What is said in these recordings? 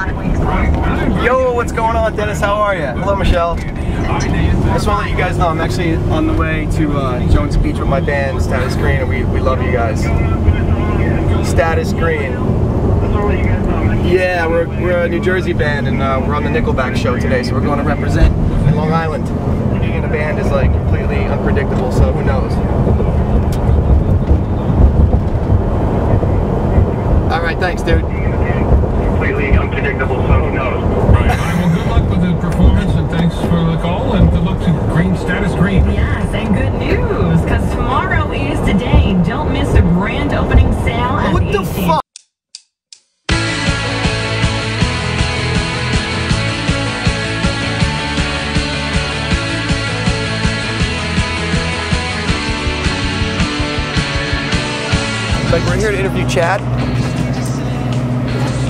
Yo, what's going on, Dennis? How are you? Hello, Michelle. I just want to let you guys know I'm actually on the way to uh, Jones Beach with my band, Status Green, and we, we love you guys. Status Green. Yeah, we're, we're a New Jersey band, and uh, we're on the Nickelback show today, so we're going to represent Long Island. Being in a band is like completely unpredictable, so who knows? All right, thanks, dude. Completely unpredictable, so who knows? Right. Well, good luck with the performance, and thanks for the call, and good luck to Green Status Green. Yes, and good news, because tomorrow is today. Don't miss the grand opening sale at What the the AT&T fuck? Like we're here to interview Chad.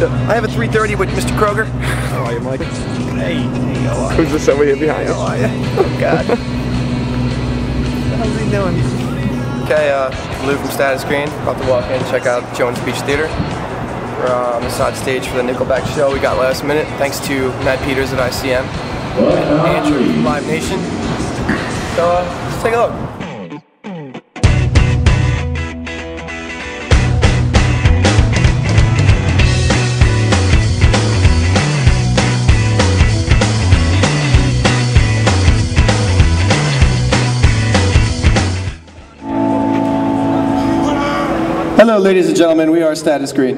I have a 3:30 with Mr. Kroeger. How are you, Mike? Hey, hey, how are you? Who's this over here behind How us? are you? Oh God. How's he doing? Okay, uh, Lou from Status Green. About to walk in, check out Jones Beach Theater. We're uh, on the side stage for the Nickelback show we got last minute, thanks to Matt Peters at ICM and Andrew from Live Nation. So uh, let's take a look. Hello, ladies and gentlemen. We are Status Green.